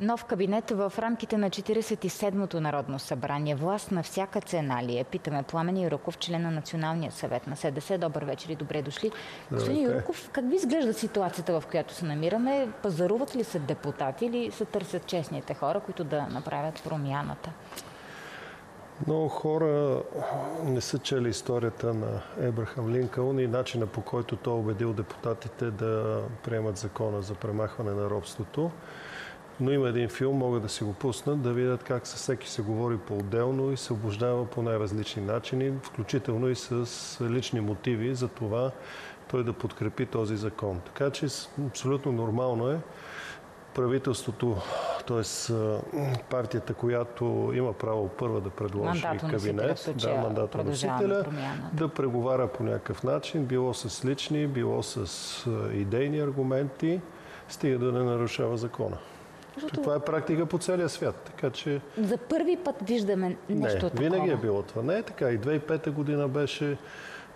Нов кабинет в рамките на 47-то Народно събрание. Власт на всяка цена ли е? Питаме Пламени Юруков, член на Националния съвет на СДС. Добър вечер и добре дошли. Господин Юруков, как ви изглежда ситуацията, в която се намираме? Пазаруват ли се депутати или се търсят честните хора, които да направят промяната? Много хора не са чели историята на Ебрахам Линкълн и начина по който той убедил депутатите да приемат закона за премахване на робството. Но има един филм, могат да си го пуснат, да видят как със всеки се говори по-отделно и се обождава по най-различни начини, включително и с лични мотиви за това той да подкрепи този закон. Така че абсолютно нормално е правителството, т.е. партията, която има право първа да предложи кабинет, да, мандата носителя, да преговаря по някакъв начин, било с лични, било с идейни аргументи, стига да не нарушава закона. Защото... Това е практика по целия свят. Така че... За първи път виждаме нещо не, такова. Винаги е било това. Не е така. И 2005 година беше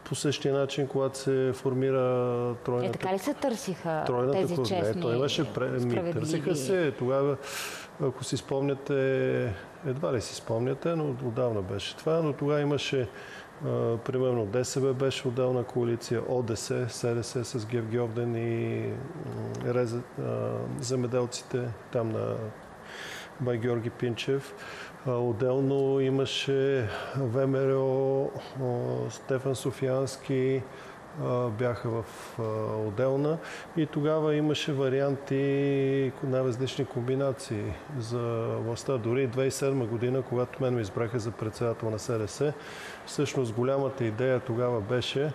по същия начин, когато се формира тройната... Е, така ли се търсиха тройната тези курс? честни, той имаше... Пре... Ми, търсиха се. Тогава, ако си спомняте, едва ли си спомняте, но отдавна беше това, но тогава имаше примерно ДСБ беше отделна коалиция, ОДС, СДС с Гевгиовден и Рез, земеделците там на Бай Георги Пинчев. Отделно имаше ВМРО, Стефан Софиянски, бяха в отделна и тогава имаше варианти, най-различни комбинации за властта. Дори 2007 година, когато мен ме избраха за председател на СДС, всъщност голямата идея тогава беше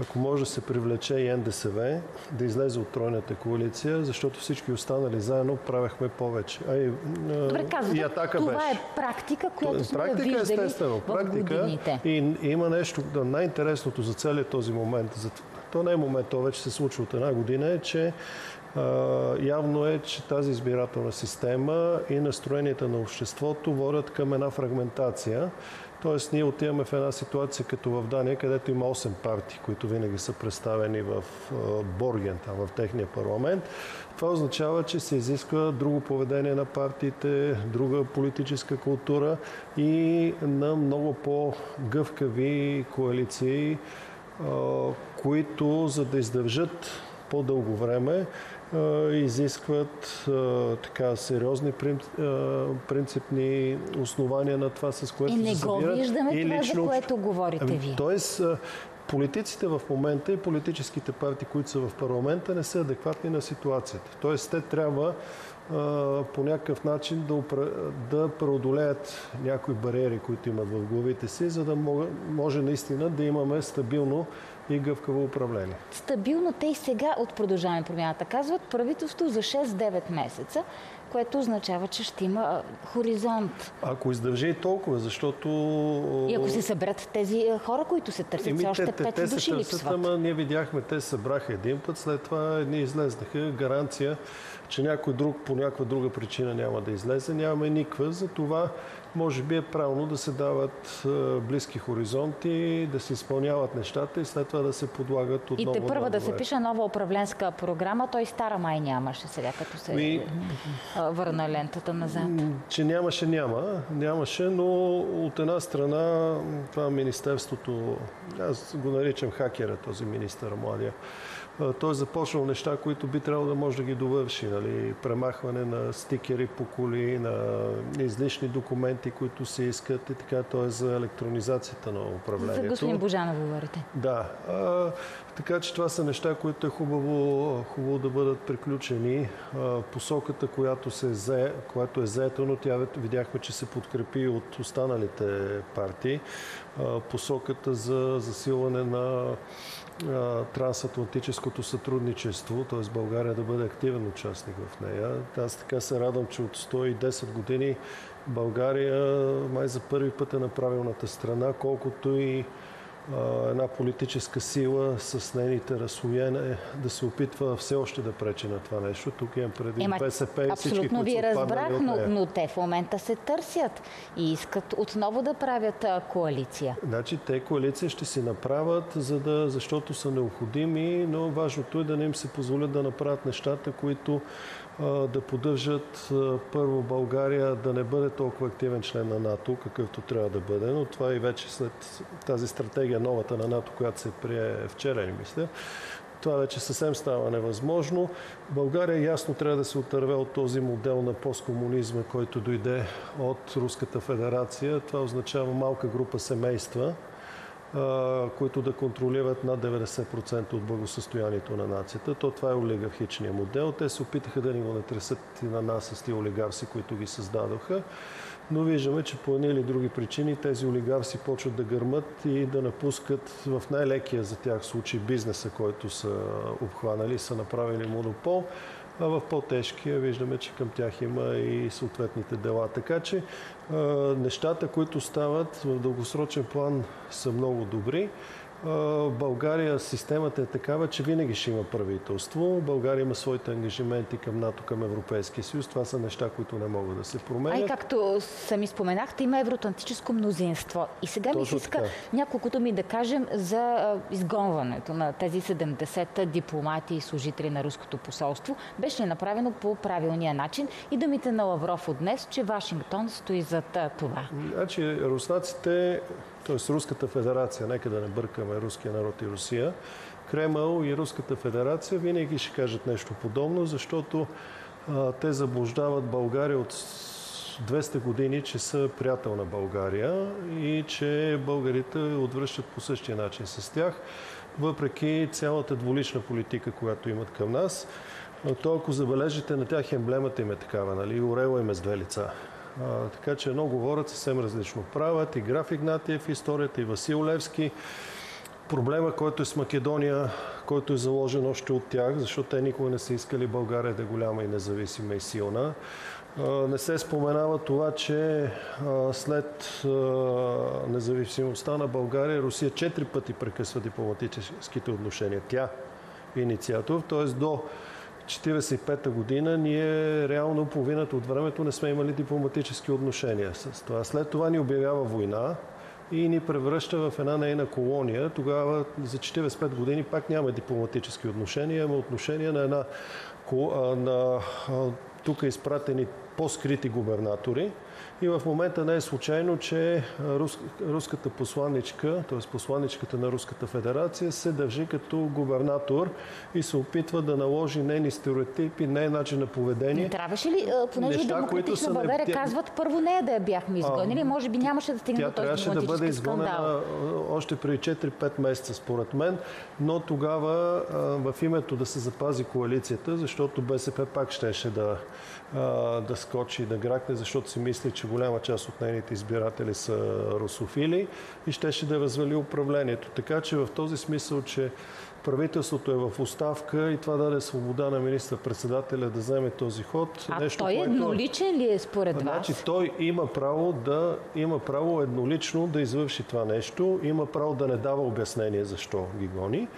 ако може да се привлече и НДСВ да излезе от тройната коалиция, защото всички останали заедно правехме повече. А и, Добре, казвате, и атака това беше. е практика, която сме практика, виждали естествено, в практика, годините. И, и има нещо, да, най-интересното за целият този момент, за, то не е момент, то вече се случва от една година, е, че а, явно е, че тази избирателна система и настроенията на обществото водят към една фрагментация Тоест, ние отиваме в една ситуация като в Дания, където има 8 партии, които винаги са представени в Борген, там в техния парламент. Това означава, че се изисква друго поведение на партиите, друга политическа култура и на много по-гъвкави коалиции, които, за да издържат по-дълго време, изискват така сериозни принципни основания на това, с което и не се го виждаме и това, лично... за което говорите ами, ви. Тоест, политиците в момента и политическите партии, които са в парламента, не са адекватни на ситуацията. Тоест, те трябва по някакъв начин да, да преодолеят някои бариери, които имат в главите си, за да може наистина да имаме стабилно и гъвкаво управление. Стабилно те и сега от продължаване промяната казват правителство за 6-9 месеца, което означава, че ще има хоризонт. Ако издържи и толкова, защото... И ако се съберат тези хора, които се търсят, Еми, още пет те, души липсват. Ама ние видяхме, те се събраха един път, след това едни излезнаха. Гаранция, че някой друг по някаква друга причина няма да излезе. Нямаме никаква. За това може би е правилно да се дават близки хоризонти, да се изпълняват нещата и след това да се подлагат отново. И те първа да се пише нова управленска програма, той стара май нямаше сега, като се Ми... върна лентата назад. Че нямаше, няма. Нямаше, но от една страна това Министерството, аз го наричам хакера, този министър младия, той е започнал неща, които би трябвало да може да ги довърши. Нали? Премахване на стикери по коли, на излишни документи, които се искат и така. Той е за електронизацията на управлението. За господин Божанов говорите. Да. Така че това са неща, които е хубаво, хубаво да бъдат приключени. Посоката, която, се зе, която е заета, но тя видяхме, че се подкрепи от останалите партии. Посоката за засилване на трансатлантическото сътрудничество, т.е. България да бъде активен участник в нея. Аз така се радвам, че от 110 години България май за първи път е на правилната страна, колкото и една политическа сила с нейните разслоения да се опитва все още да пречи на това нещо. Тук имам преди Ема, БСП и всички, които ви разбрах, но, но те в момента се търсят и искат отново да правят коалиция. Значи те коалиция ще си направят, за да, защото са необходими, но важното е да не им се позволят да направят нещата, които да поддържат първо България да не бъде толкова активен член на НАТО, какъвто трябва да бъде, но това и вече след тази стратегия новата на НАТО, която се прие вчера, не мисля, това вече съвсем става невъзможно. България ясно трябва да се отърве от този модел на посткомунизма, който дойде от Руската федерация. Това означава малка група семейства, които да контролират над 90% от благосъстоянието на нацията. То това е олигархичният модел. Те се опитаха да ни го натресат и на нас с тези олигарси, които ги създадоха. Но виждаме, че по едни или други причини тези олигарси почват да гърмат и да напускат в най-лекия за тях случай бизнеса, който са обхванали, са направили монопол а в по-тежкия виждаме, че към тях има и съответните дела. Така че нещата, които стават в дългосрочен план са много добри. България системата е такава, че винаги ще има правителство. България има своите ангажименти към НАТО, към Европейския съюз. Това са неща, които не могат да се променят. А и както сами споменахте, има евроатлантическо мнозинство. И сега ми се иска така. няколкото ми да кажем за изгонването на тези 70 дипломати и служители на руското посолство. Беше направено по правилния начин и думите на Лавров от днес, че Вашингтон стои за това. Значи, руснаците т.е. Руската федерация, нека да не бъркаме руския народ и Русия, Кремъл и Руската федерация винаги ще кажат нещо подобно, защото а, те заблуждават България от 200 години, че са приятел на България и че българите отвръщат по същия начин с тях, въпреки цялата дволична политика, която имат към нас. Но то, ако забележите, на тях емблемата им е такава, нали? Орела им е с две лица. А, така че едно говорят съвсем различно. Правят и Граф Игнатиев историята, и Васил Левски. Проблема, който е с Македония, който е заложен още от тях, защото те никога не са искали България да е голяма и независима и силна. Не се споменава това, че след независимостта на България Русия четири пъти прекъсва дипломатическите отношения. Тя инициатор, т.е. до 1945 година ние реално половината от времето не сме имали дипломатически отношения с това. След това ни обявява война и ни превръща в една нейна колония. Тогава за 45 години пак няма дипломатически отношения, има отношения на една на тук изпратени по-скрити губернатори. И в момента не е случайно, че рус, руската посланничка, т.е. посланничката на Руската федерация, се държи като губернатор и се опитва да наложи нейни стереотипи, не начин на поведение. Не трябваше ли, понеже неща, демократична България не... казват, първо нея да я бяхме изгонили, може би нямаше да стигне до този трябваше да бъде изгонена още преди 4-5 месеца, според мен, но тогава в името да се запази коалицията, защото БСП пак щеше да да скочи и да гракне, защото си мисли, че голяма част от нейните избиратели са русофили и щеше да развали управлението. Така че в този смисъл, че правителството е в оставка и това даде свобода на министър-председателя да вземе този ход. А нещо, той едноличен ли е според вас? Значи той има право да има право еднолично да извърши това нещо, има право да не дава обяснение защо ги гони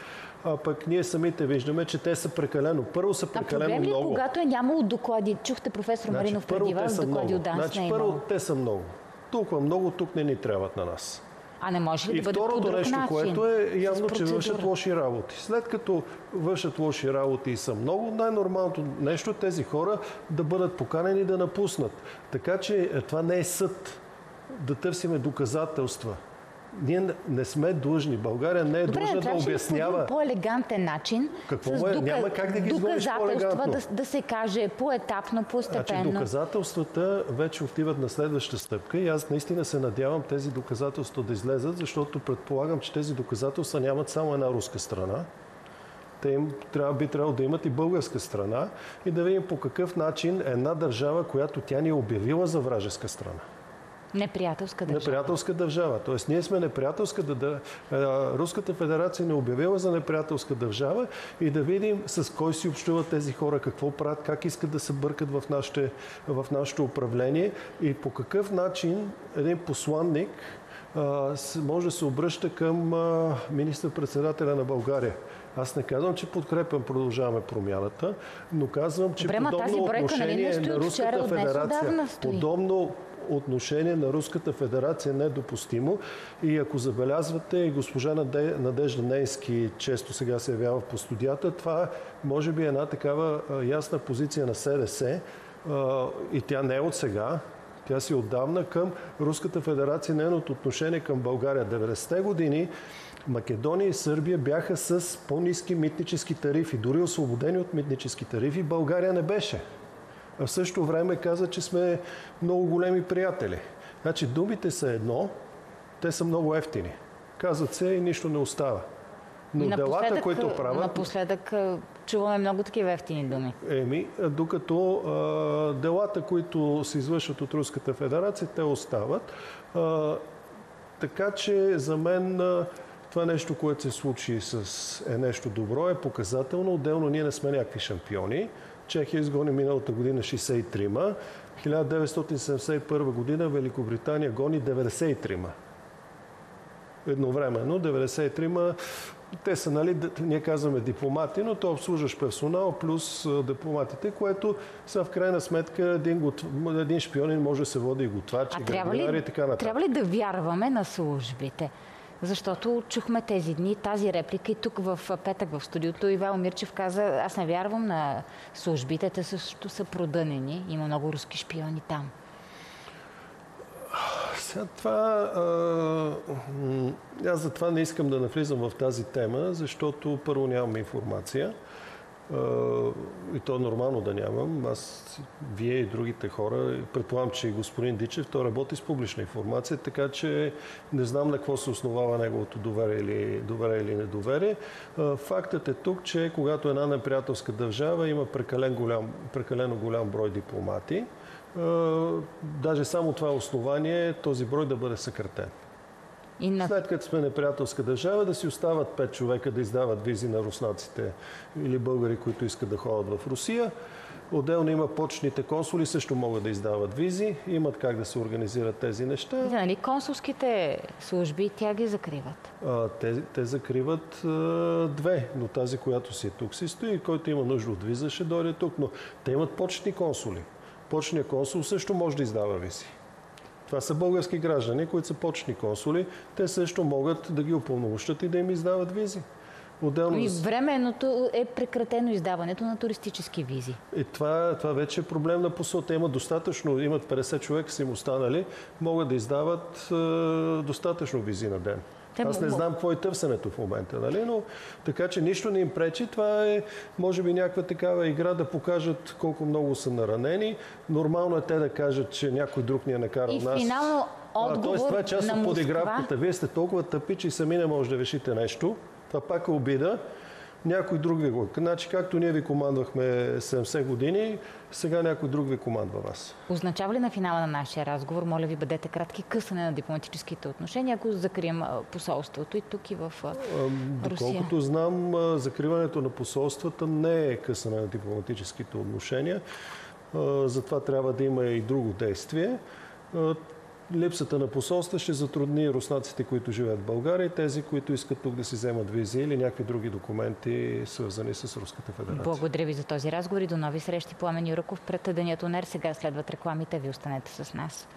а пък ние самите виждаме, че те са прекалено. Първо са прекалено а проблем ли, много. когато е нямало доклади? Чухте професор значи, Маринов преди вас, доклади от ДАНС значи, не е Първо те са много. Толкова много тук не ни трябват на нас. А не може ли и да бъде второто по нещо, начин, което е явно, че вършат лоши работи. След като вършат лоши работи и са много, най-нормалното нещо е тези хора да бъдат поканени да напуснат. Така че е, това не е съд да търсиме доказателства ние не сме длъжни. България не е Добре, длъжна да обяснява. по елегантен начин. Какво с е? Няма как да ги доказателства да, да се каже поетапно, постепенно. Значи, доказателствата вече отиват на следваща стъпка и аз наистина се надявам тези доказателства да излезат, защото предполагам, че тези доказателства нямат само една руска страна. Те им трябва, би трябвало да имат и българска страна и да видим по какъв начин една държава, която тя ни е обявила за вражеска страна. Неприятелска държава. Неприятелска държава. Тоест ние сме неприятелска да, Руската федерация не обявила за неприятелска държава и да видим с кой си общуват тези хора, какво правят, как искат да се бъркат в, нашите, в нашето управление и по какъв начин един посланник може да се обръща към министър-председателя на България. Аз не казвам, че подкрепям продължаваме промяната, но казвам, че Добре, подобно тази бройка, отношение нали, на Руската федерация, подобно отношение на Руската федерация е недопустимо. И ако забелязвате, и госпожа Надежда Нейски често сега се явява по студията, това може би е една такава ясна позиция на СДС и тя не е от сега, тя си отдавна към Руската федерация, нейното отношение към България. 90-те години Македония и Сърбия бяха с по-низки митнически тарифи, дори освободени от митнически тарифи. България не беше. А в същото време каза, че сме много големи приятели. Значи думите са едно, те са много ефтини. Казват се и нищо не остава. Но делата, които правят... Напоследък чуваме много такива ефтини думи. Еми, докато а, делата, които се извършват от Руската федерация, те остават. А, така че за мен а, това нещо, което се случи с е нещо добро, е показателно. Отделно ние не сме някакви шампиони. Чехия изгони миналата година 63-ма. 1971 година Великобритания гони 93-ма. Едновременно 93-ма. Те са, нали, ние казваме дипломати, но то обслужваш персонал плюс дипломатите, което са в крайна сметка един, един шпионин може да се води и готвачи, градинари и така нататък. Трябва ли да вярваме на службите? Защото чухме тези дни тази реплика и тук в петък в студиото Ивал Мирчев каза, аз не вярвам на службите, те също са продънени. Има много руски шпиони там. Сега това... А, аз затова не искам да навлизам в тази тема, защото първо нямам информация и то е нормално да нямам. Аз, вие и другите хора, предполагам, че и господин Дичев, той работи с публична информация, така че не знам на какво се основава неговото доверие или, доверие или недоверие. Фактът е тук, че когато една неприятелска държава има прекален голям, прекалено голям брой дипломати, даже само това основание този брой да бъде съкратен. И на... След като сме неприятелска държава, да си остават пет човека да издават визи на руснаците или българи, които искат да ходят в Русия. Отделно има почните консули, също могат да издават визи, имат как да се организират тези неща. Да, нали консулските служби, тя ги закриват? А, те, те закриват а, две, но тази, която си е тук, си стои, който има нужда от виза, ще дойде тук. Но те имат почни консули. Почният консул също може да издава визи. Това са български граждани, които са почни консули. Те също могат да ги упълномощат и да им издават визи. Отделно... И временното е прекратено издаването на туристически визи. И това, това вече е проблем на посол. Те имат достатъчно, имат 50 човека си им останали, могат да издават е, достатъчно визи на ден. Те Аз не знам какво е търсенето в момента, нали? но така че нищо не им пречи. Това е, може би, някаква такава игра да покажат колко много са наранени. Нормално е те да кажат, че някой друг ни е накарал и нас. финално отговор Тоест, това е част от подигравката. Вие сте толкова тъпи, че сами не може да решите нещо. Това пак е обида някой друг ви го. Значи, както ние ви командвахме 70 години, сега някой друг ви командва вас. Означава ли на финала на нашия разговор, моля ви бъдете кратки, късане на дипломатическите отношения, ако закрием посолството и тук и в Русия? Доколкото знам, закриването на посолствата не е късане на дипломатическите отношения. Затова трябва да има и друго действие липсата на посолства ще затрудни руснаците, които живеят в България и тези, които искат тук да си вземат визи или някакви други документи, свързани с Руската федерация. Благодаря ви за този разговор и до нови срещи. Пламен Юраков пред Денят Онер. Сега следват рекламите. Ви останете с нас.